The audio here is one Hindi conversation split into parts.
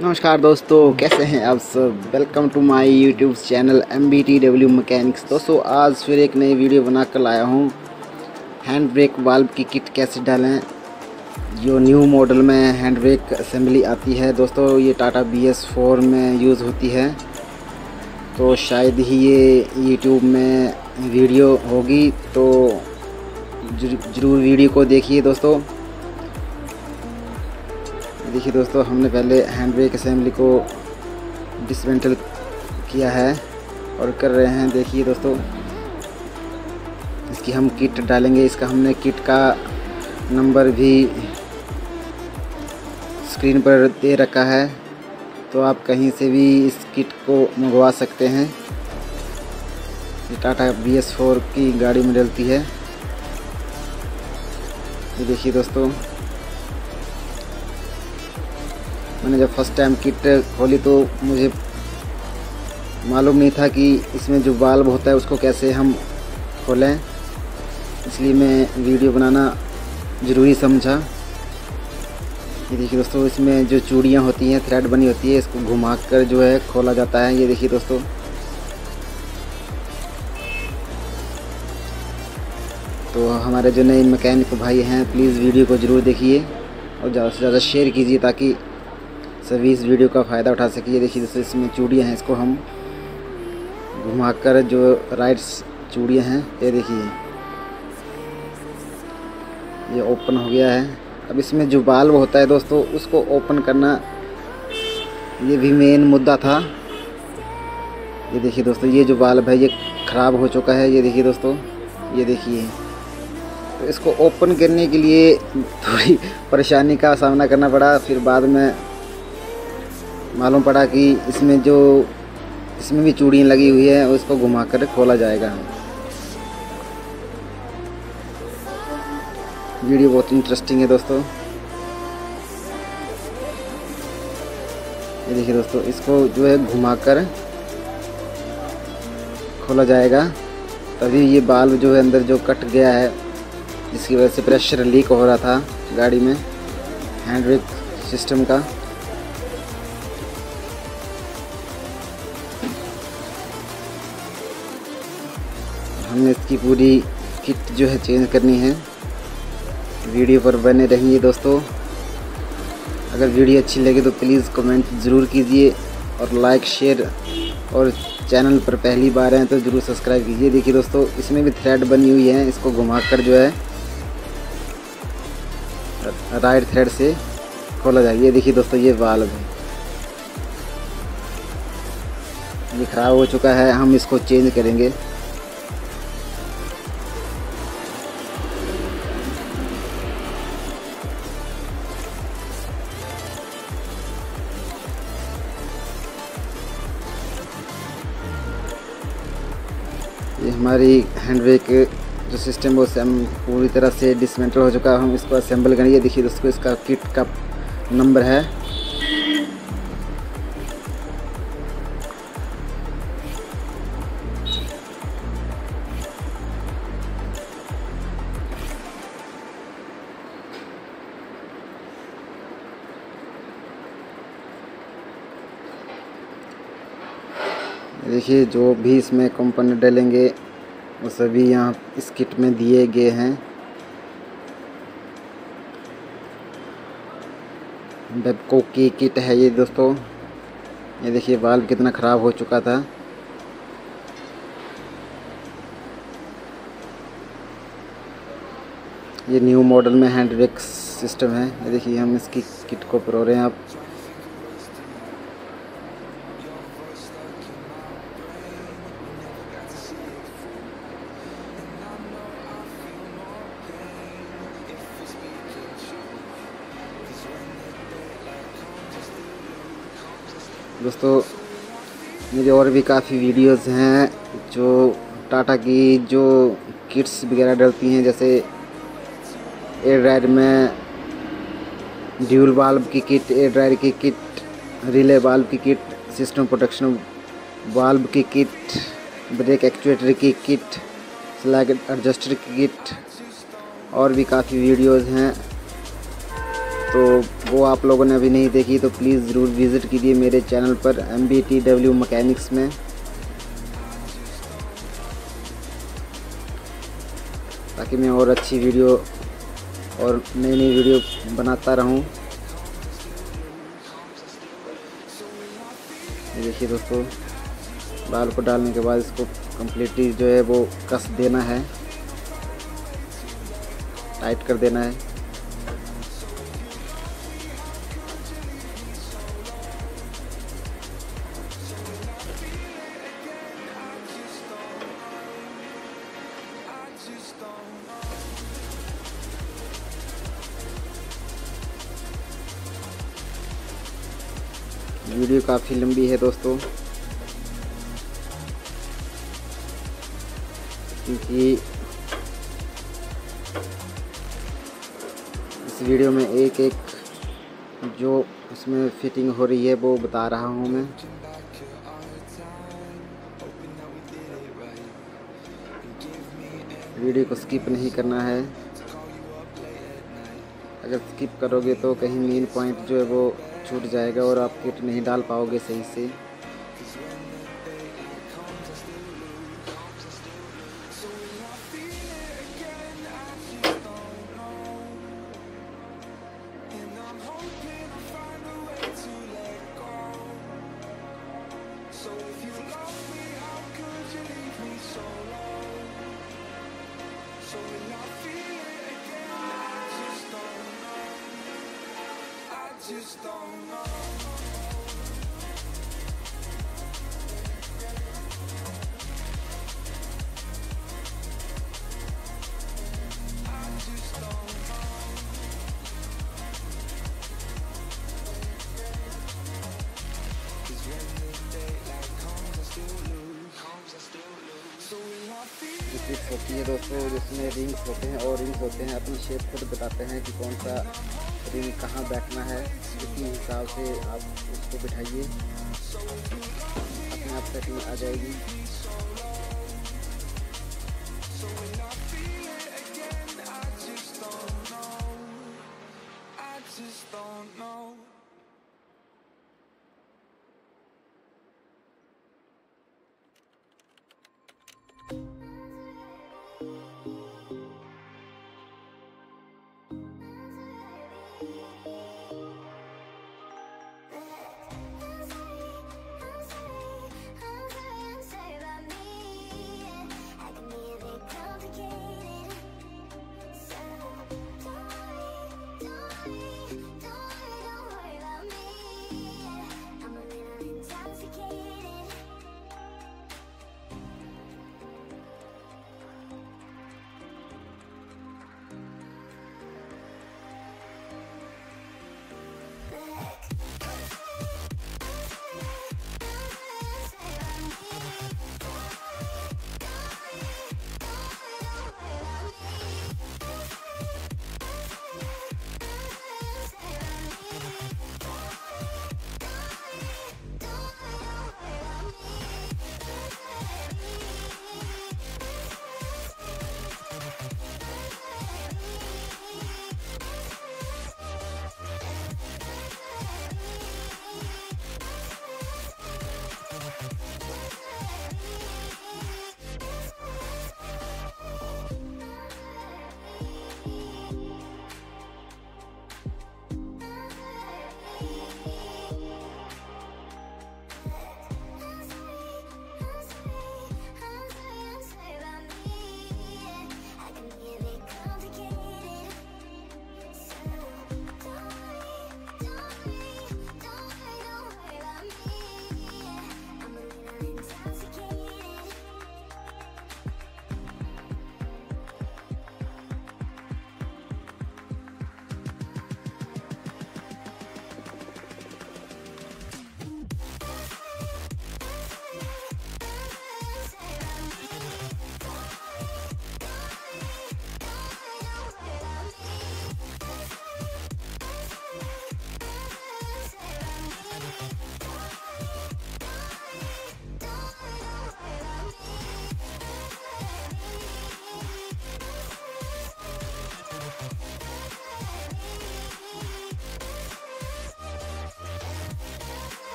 नमस्कार दोस्तों, कैसे हैं आप सब? Welcome to my YouTube channel M B T W mechanics दोस्तों, आज फिर एक नई वीडियो बना कर लाया हूँ। हैंड ब्रेक वाल्व की किट कैसे डालें? जो न्यू मॉडल में हैंड ब्रेक असेंबली आती है। दोस्तों, ये टाटा बी एस फोर में यूज़ होती है। तो शायद ही ये यूट्यूब में वीडियो होगी। तो ज़रूर वीडियो को देखिए दोस्तों। देखिए दोस्तों, हमने पहले हैंड ब्रेक असेंबली को डिसमेंटल किया है और कर रहे हैं। देखिए दोस्तों, इसकी हम किट डालेंगे। इसका हमने किट का नंबर भी स्क्रीन पर दे रखा है। तो आप कहीं से भी इस किट को मंगवा सकते हैं। ये टाटा बी एस फोर की गाड़ी में डलती है। ये देखिए दोस्तों मैंने जब फ़र्स्ट टाइम किट खोली तो मुझे मालूम नहीं था कि इसमें जो बाल्ब होता है उसको कैसे हम खोलें। इसलिए मैं वीडियो बनाना ज़रूरी समझा। ये देखिए दोस्तों, इसमें जो चूड़ियाँ होती हैं थ्रेड बनी होती है, इसको घुमा कर जो है खोला जाता है। ये देखिए दोस्तों। तो हमारे जो नए मैकेनिक भाई हैं प्लीज़ वीडियो को ज़रूर देखिए और ज़्यादा से ज़्यादा शेयर कीजिए ताकि सभी इस वीडियो का फ़ायदा उठा सके। ये देखिए दोस्तों, इसमें चूड़ियाँ हैं, इसको हम घुमाकर जो राइट्स चूड़ियाँ हैं, ये देखिए। ये ओपन हो गया है। अब इसमें जो बाल्ब होता है दोस्तों, उसको ओपन करना, ये भी मेन मुद्दा था। ये देखिए दोस्तों, ये जो बाल्ब है ये ख़राब हो चुका है। ये देखिए दोस्तों, ये देखिए। तो इसको ओपन करने के लिए थोड़ी परेशानी का सामना करना पड़ा, फिर बाद में मालूम पड़ा कि इसमें जो, इसमें भी चूड़ियाँ लगी हुई है, उसको घुमा कर खोला जाएगा। वीडियो बहुत इंटरेस्टिंग है दोस्तों। ये देखिए दोस्तों, इसको जो है घुमाकर खोला जाएगा। तभी ये बाल्ब जो है अंदर जो कट गया है, जिसकी वजह से प्रेशर लीक हो रहा था गाड़ी में हैंड ब्रेक सिस्टम का। हमें इसकी पूरी किट जो है चेंज करनी है। वीडियो पर बने रहिए दोस्तों। अगर वीडियो अच्छी लगे तो प्लीज़ कमेंट ज़रूर कीजिए और लाइक शेयर और चैनल पर पहली बार हैं तो ज़रूर सब्सक्राइब कीजिए। देखिए दोस्तों, इसमें भी थ्रेड बनी हुई है। इसको घुमाकर जो है राइट थ्रेड से खोला जाए ये देखिए दोस्तों, ये वाल्व है। ये ख़राब हो चुका है। हम इसको चेंज करेंगे। ये हमारी हैंड ब्रेक जो सिस्टम वो पूरी तरह से डिसमेंटल हो चुका है। हम इसको असेंबल करेंगे। देखिए दोस्तों, इसका किट का नंबर है। देखिए, जो भी इसमें कंपोनेंट डालेंगे, वो सभी यहाँ इस किट में दिए गए हैं। बेबको की किट है ये दोस्तों। ये देखिए बाल्ब कितना ख़राब हो चुका था। ये न्यू मॉडल में हैंड ब्रेक सिस्टम है। ये देखिए, हम इसकी किट को परो रहे हैं। आप दोस्तों, मेरे और भी काफ़ी वीडियोस हैं जो टाटा की जो किट्स वगैरह डलती हैं, जैसे एयर ड्रायर में ड्यूल बाल्ब की किट एयर ड्रायर की किट रिले बाल्ब की किट सिस्टम प्रोटेक्शन बाल्ब की किट ब्रेक एक्चुएटर की किट स्लैग एडजस्टर की किट और भी काफ़ी वीडियोस हैं। तो वो आप लोगों ने अभी नहीं देखी तो प्लीज़ ज़रूर विज़िट कीजिए मेरे चैनल पर M B T W mechanics में। ताकि मैं और अच्छी वीडियो और नई नई वीडियो बनाता रहूँ। देखिए दोस्तों बाल को डालने के बाद इसको कम्प्लीटली जो है वो कस देना है टाइट कर देना है। वीडियो काफ़ी लंबी है दोस्तों। क्योंकि इस वीडियो में एक एक जो उसमें फिटिंग हो रही है, वो बता रहा हूँ मैं। वीडियो को स्किप नहीं करना है। अगर स्किप करोगे तो कहीं मेन पॉइंट जो है वो छूट जाएगा और आप किट नहीं डाल पाओगे सही से। Just don't know. होती है दोस्तों, जिसमें रिंग्स होते हैं, और रिंग्स होते हैं, अपनी शेप खुद बताते हैं कि कौन सा रिंग कहाँ बैठना है उसी हिसाब से आप उसको बिठाइए। अपने आप सेटिंग आ जाएगी।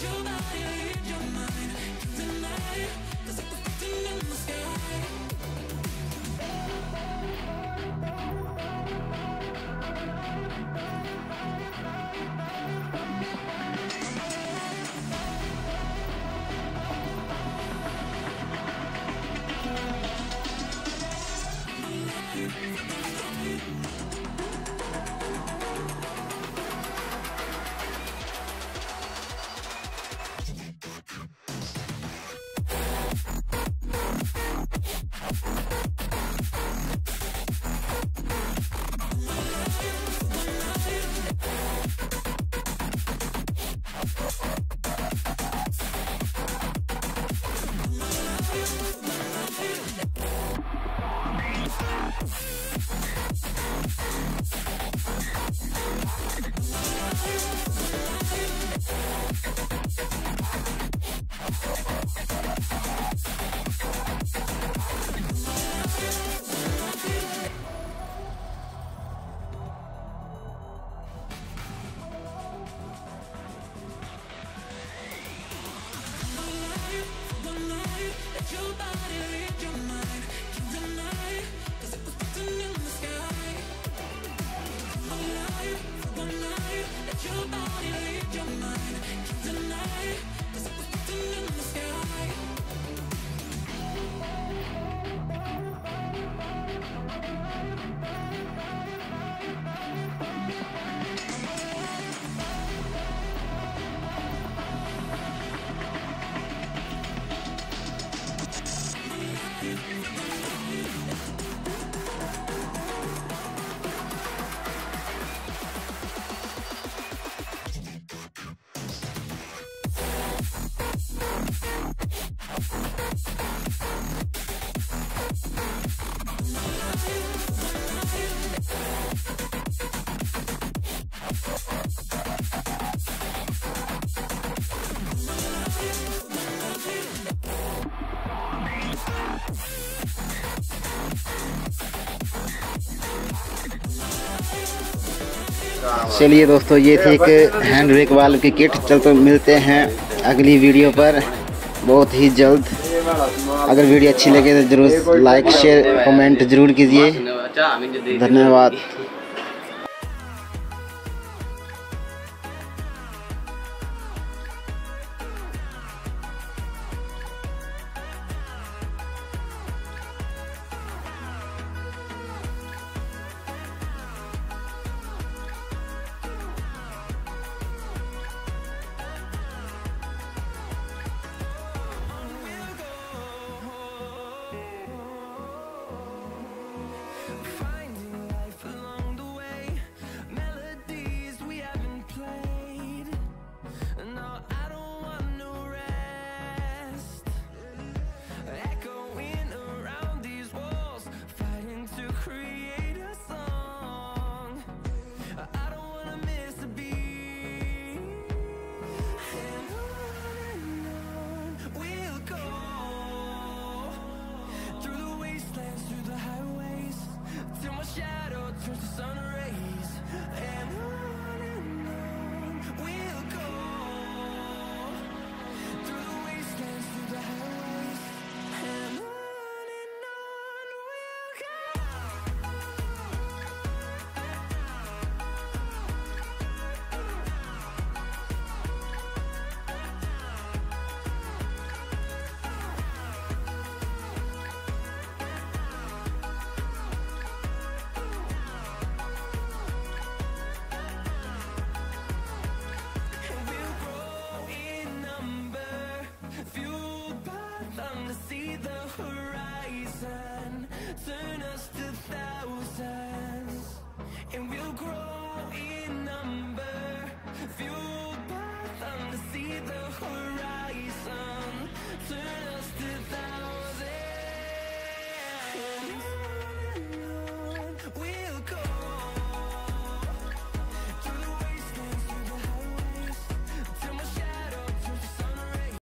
You your body चलिए दोस्तों, ये थी एक हैंड ब्रेक वाल की किट। चल तो मिलते हैं अगली वीडियो पर। बहुत ही जल्द। अगर वीडियो अच्छी लगे तो ज़रूर लाइक शेयर कमेंट ज़रूर कीजिए। धन्यवाद। turn us to